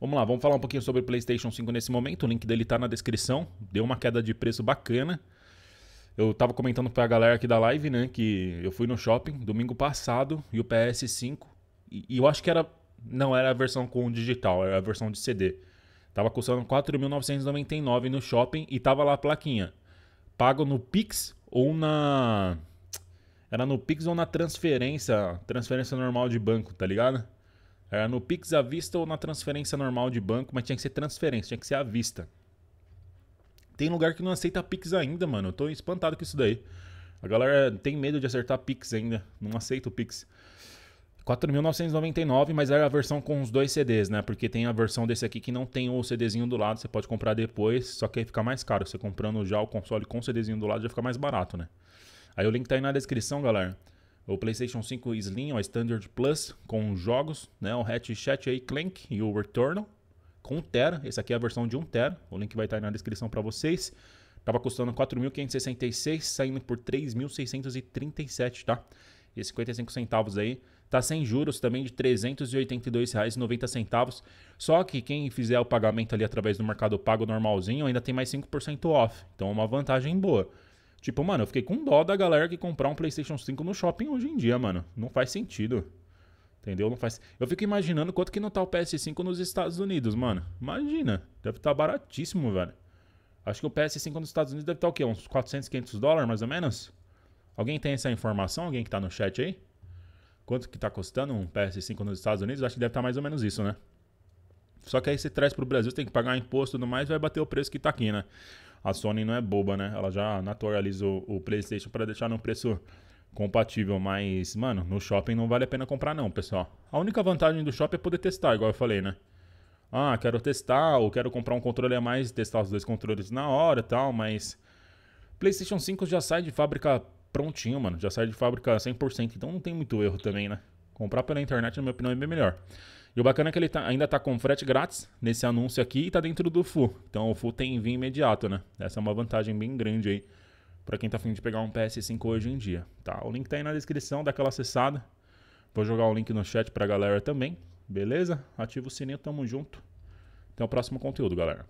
Vamos lá, vamos falar um pouquinho sobre o PlayStation 5 nesse momento. O link dele tá na descrição. Deu uma queda de preço bacana. Eu tava comentando pra galera aqui da live, né, que eu fui no shopping domingo passado e o PS5 e, e eu acho que era não era a versão com digital, era a versão de CD. Tava custando 4.999 no shopping e tava lá a plaquinha. Pago no Pix ou na era no Pix ou na transferência, transferência normal de banco, tá ligado? Era no Pix à vista ou na transferência normal de banco, mas tinha que ser transferência, tinha que ser à vista. Tem lugar que não aceita Pix ainda, mano. Eu tô espantado com isso daí. A galera tem medo de acertar Pix ainda. Não aceita o Pix. 4.999, mas era a versão com os dois CDs, né? Porque tem a versão desse aqui que não tem o CDzinho do lado, você pode comprar depois, só que aí fica mais caro. Você comprando já o console com o CDzinho do lado já fica mais barato, né? Aí o link tá aí na descrição, galera o PlayStation 5 Slim, o Standard Plus, com jogos, né? O Hatchet aí, Clank e o Returnal, com 1 tera. Esse aqui é a versão de 1 tera. O link vai estar aí na descrição para vocês. Tava custando 4.566, saindo por 3.637, tá? E 55 centavos aí. Tá sem juros também de R$ 382,90. Só que quem fizer o pagamento ali através do Mercado Pago normalzinho ainda tem mais 5% off. Então é uma vantagem boa. Tipo, mano, eu fiquei com dó da galera que comprar um PlayStation 5 no shopping hoje em dia, mano. Não faz sentido. Entendeu? Não faz. Eu fico imaginando quanto que não tá o PS5 nos Estados Unidos, mano. Imagina. Deve estar tá baratíssimo, velho. Acho que o PS5 nos Estados Unidos deve estar tá, o quê? Uns 400, 500 dólares, mais ou menos? Alguém tem essa informação? Alguém que tá no chat aí? Quanto que tá custando um PS5 nos Estados Unidos? Acho que deve estar tá mais ou menos isso, né? Só que aí você traz pro Brasil, tem que pagar imposto e tudo mais, vai bater o preço que tá aqui, né? A Sony não é boba, né? Ela já naturalizou o PlayStation para deixar num preço compatível, mas, mano, no shopping não vale a pena comprar não, pessoal. A única vantagem do shopping é poder testar, igual eu falei, né? Ah, quero testar, ou quero comprar um controle a mais e testar os dois controles na hora e tal, mas PlayStation 5 já sai de fábrica prontinho, mano, já sai de fábrica 100%, então não tem muito erro também, né? Comprar pela internet, na minha opinião, é bem melhor. E o bacana é que ele tá, ainda tá com frete grátis nesse anúncio aqui e tá dentro do FU. Então o FU tem envio imediato, né? Essa é uma vantagem bem grande aí para quem tá afim de pegar um PS5 hoje em dia, tá? O link tá aí na descrição, dá aquela acessada. Vou jogar o link no chat pra galera também, beleza? Ativa o sininho, tamo junto. Até o próximo conteúdo, galera.